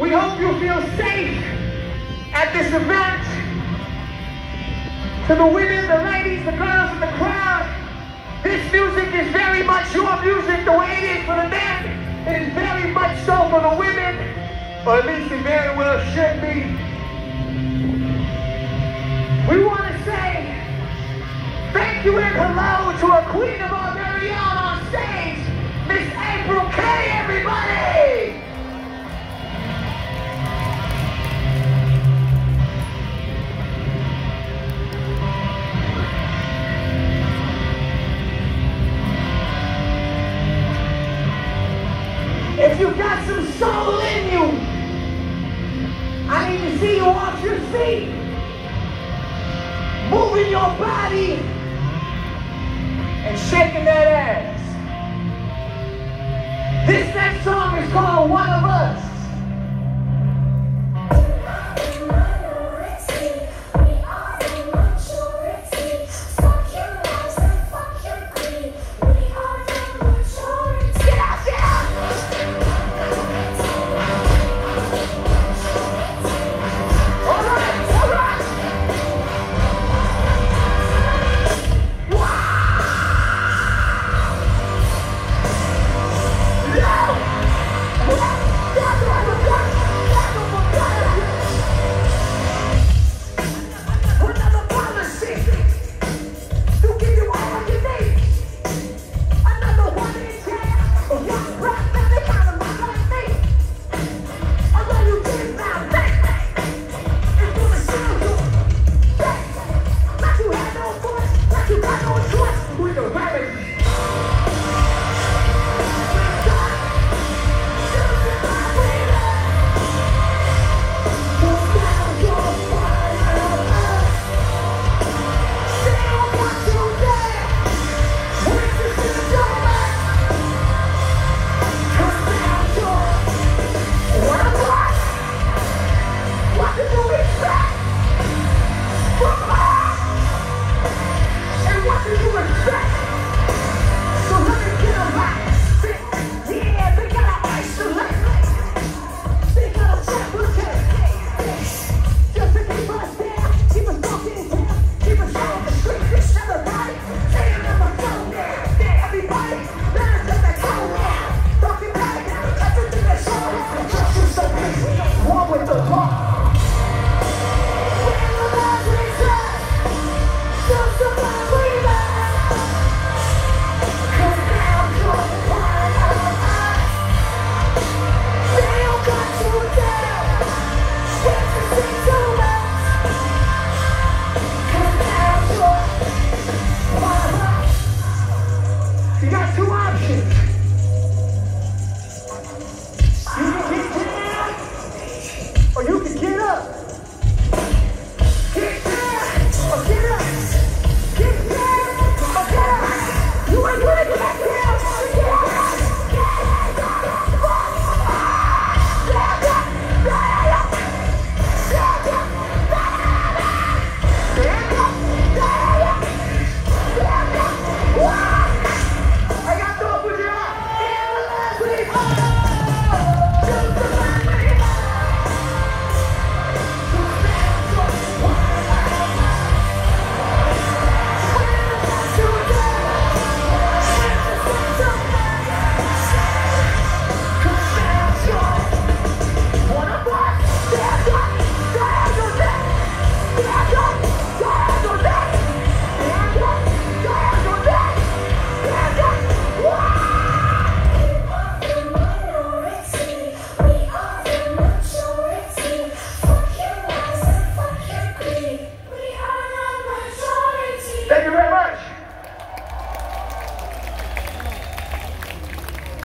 We hope you feel safe at this event. To the women, the ladies, the girls in the crowd, this music is very much your music the way it is for the men. It is very much so for the women, or at least it very well should be. We want to say thank you and hello to a queen of our very own on stage, Miss April Kae, everybody! You got some soul in you, I need to see you off your feet, moving your body and shaking that ass. This next song is called One of Us. what do you expect?